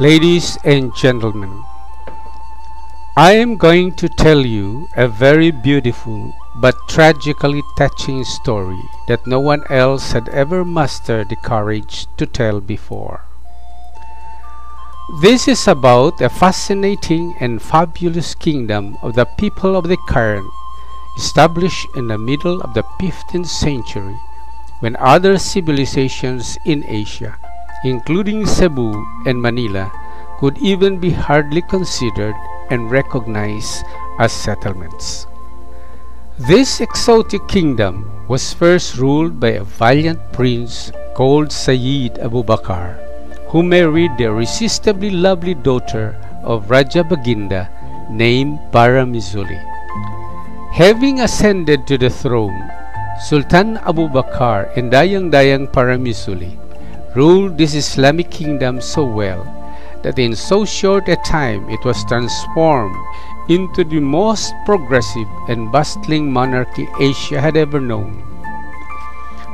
Ladies and gentlemen, I am going to tell you a very beautiful but tragically touching story that no one else had ever mustered the courage to tell before. This is about a fascinating and fabulous kingdom of the people of the Karn, established in the middle of the 15th century when other civilizations in Asia, including Cebu and Manila, could even be hardly considered and recognized as settlements. This exotic kingdom was first ruled by a valiant prince called Sayyid Abu Bakr, who married the irresistibly lovely daughter of Raja Baginda named Paramisuli. Having ascended to the throne, Sultan Abu Bakr and Dayang-Dayang Paramisuli ruled this Islamic kingdom so well that in so short a time it was transformed into the most progressive and bustling monarchy Asia had ever known.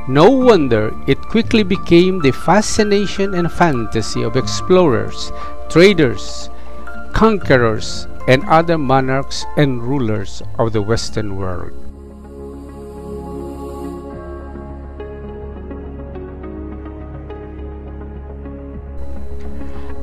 No wonder it quickly became the fascination and fantasy of explorers, traders, conquerors, and other monarchs and rulers of the Western world.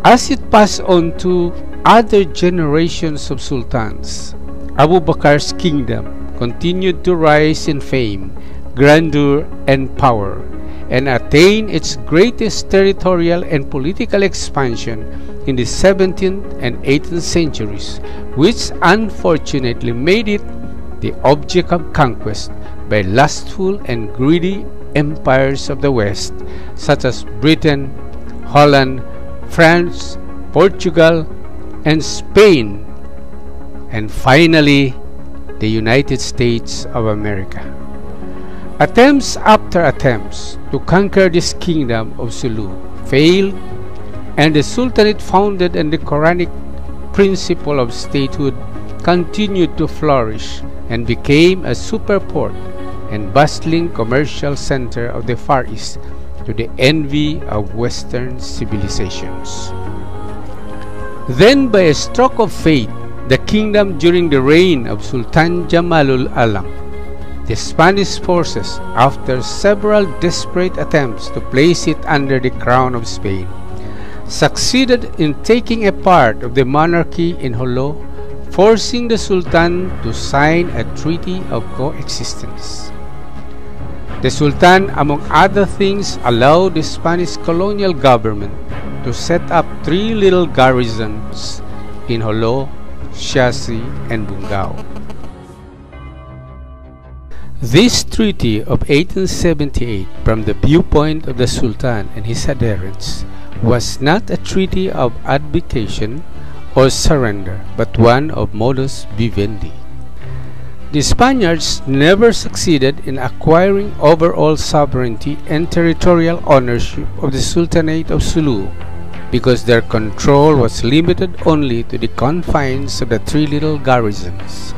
As it passed on to other generations of sultans, Abu Bakr's kingdom continued to rise in fame, grandeur, and power, and attained its greatest territorial and political expansion in the 17th and 18th centuries, which unfortunately made it the object of conquest by lustful and greedy empires of the West, such as Britain, Holland, France, Portugal, and Spain, and finally the United States of America. Attempts after attempts to conquer this kingdom of Sulu failed, and the Sultanate founded on the Quranic principle of statehood continued to flourish and became a super port and bustling commercial center of the Far East to the envy of Western civilizations. Then, by a stroke of fate, the kingdom during the reign of Sultan Jamalul Alam, the Spanish forces, after several desperate attempts to place it under the crown of Spain, succeeded in taking a part of the monarchy in Jolo, forcing the Sultan to sign a treaty of coexistence. The Sultan, among other things, allowed the Spanish colonial government to set up three little garrisons in Jolo, Siasi, and Bongao. This treaty of 1878, from the viewpoint of the Sultan and his adherents, was not a treaty of abdication or surrender, but one of modus vivendi. The Spaniards never succeeded in acquiring overall sovereignty and territorial ownership of the Sultanate of Sulu because their control was limited only to the confines of the three little garrisons.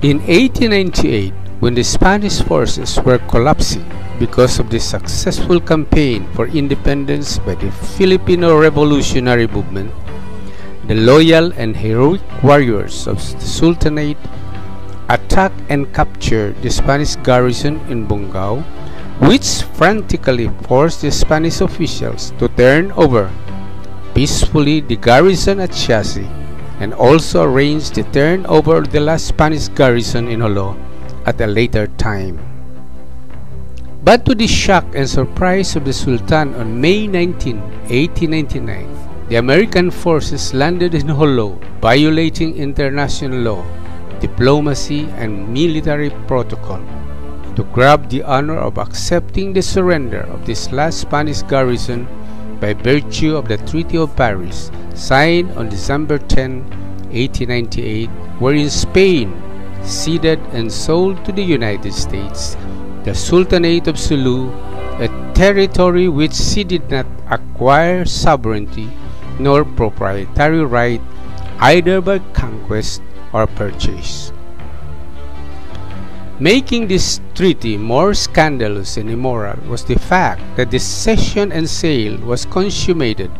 In 1898, when the Spanish forces were collapsing because of the successful campaign for independence by the Filipino Revolutionary Movement, the loyal and heroic warriors of the Sultanate attacked and capture the Spanish garrison in Bongao, which frantically forced the Spanish officials to turn over peacefully the garrison at Siasi and also arranged the turnover of the last Spanish garrison in Jolo at a later time. But to the shock and surprise of the Sultan on May 19, 1899, the American forces landed in Jolo, violating international law diplomacy, and military protocol to grab the honor of accepting the surrender of this last Spanish garrison by virtue of the Treaty of Paris signed on December 10, 1898, wherein Spain ceded and sold to the United States the Sultanate of Sulu, a territory which she did not acquire sovereignty nor proprietary right either by conquest or purchase. Making this treaty more scandalous and immoral was the fact that the cession and sale was consummated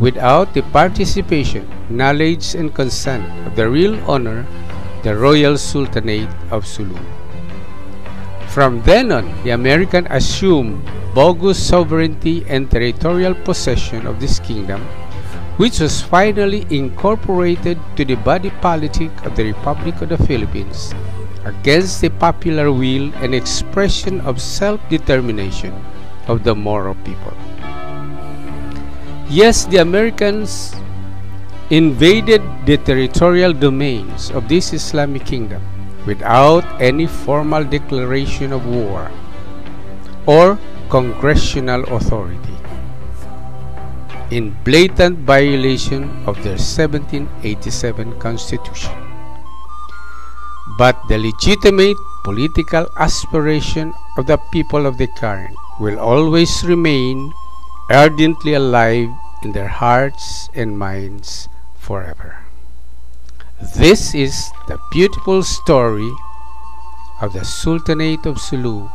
without the participation, knowledge, and consent of the real owner, the Royal Sultanate of Sulu. From then on, the American assumed bogus sovereignty and territorial possession of this kingdom, which was finally incorporated to the body politic of the Republic of the Philippines against the popular will and expression of self-determination of the Moro people. Yes, the Americans invaded the territorial domains of this Islamic kingdom without any formal declaration of war or congressional authority in blatant violation of their 1787 constitution. But the legitimate political aspiration of the people of the Karen will always remain ardently alive in their hearts and minds forever. This is the beautiful story of the Sultanate of Sulu,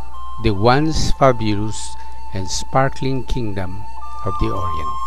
the once fabulous and sparkling kingdom of the Orient.